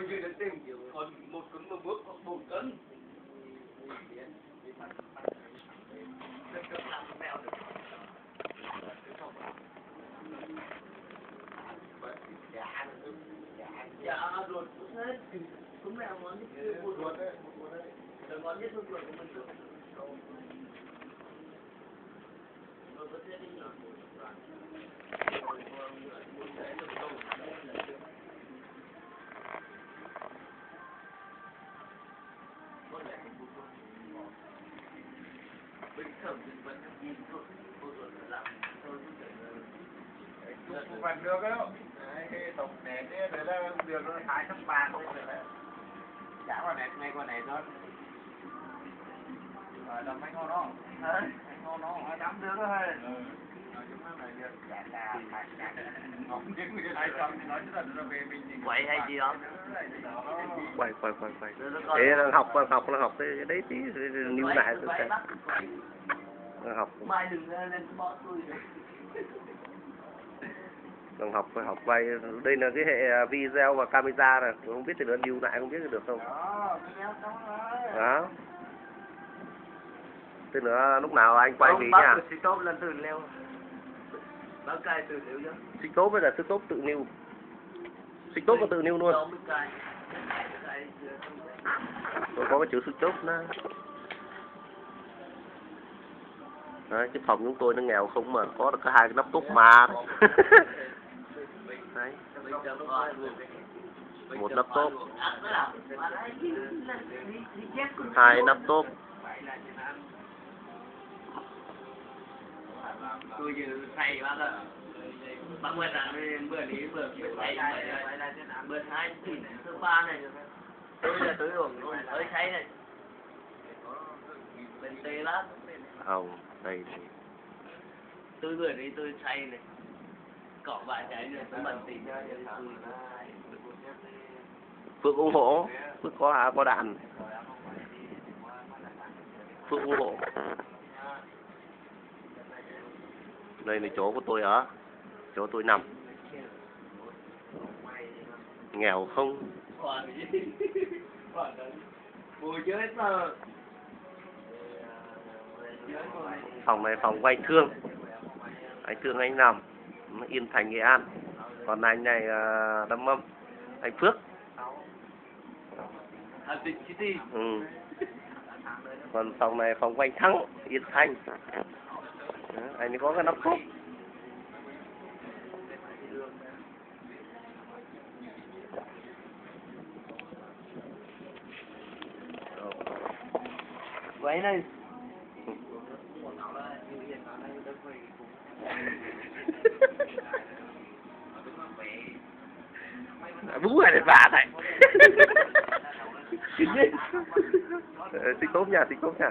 Ôi giờ đến tìm còn một cân, một bước, hoặc một cân. Dạ ruột cũng hết. Cũng là món nhất của ruột đấy. Là món nhất của ruột của mình rồi. Rồi có thể đi làm nhỏ. Chụp phần được đó. Đấy, cái tổng nét đấy để là được nó hai trăm ba thôi rồi đấy. Chả qua nét ngay qua nét thôi. Rồi làm mấy con đó. Đấy, mấy con đó hai đám được đó thôi. Nói chung là này được giả là nó. Quậy hay gì đó? quay quay quay quay để đang học đang học đang học cái đấy tí níu lại rồi xem. đang học. Mai đừng lên tôi đang học phải học quay đây là cái hệ video và camera này không biết thì nữa níu lại không biết được không. Đó, thế nữa lúc nào anh quay nghỉ nha Bác sĩ tốt lên từ leo Bác cài từ leo chứ xích tốt với là xích tốt tự níu xích tốt và tự níu luôn. Rồi có cái chữ xích tốt đó. Đấy cái phòng chúng tôi nó nghèo không mà có được có hai cái nắp tốt mà. Đấy. nó một laptop À, nó là Mà tôi giờ thầy bác ạ bác quên là bữa ní bữa kia thầy bữa hai thì thứ ba này. Tôi là tôi hưởng tới thấy này. bên tê lắm không đây thì tôi vừa đi tôi say này. Cỏ vài trái này tôi bận tỉ. Phước ủng hộ. Phước có à, có đạn phước ủng hộ đây là chỗ của tôi ở chỗ tôi nằm. Nghèo không? Phòng này phòng của anh thương. Anh thương anh nằm yên thành nghệ an. Còn anh này à, đâm mâm, anh phước. Ừ. còn phòng này phòng của anh thắng, yên thanh anh có cái nắp cốt vậy này bú này bà này xin tốt nha xin tốt nha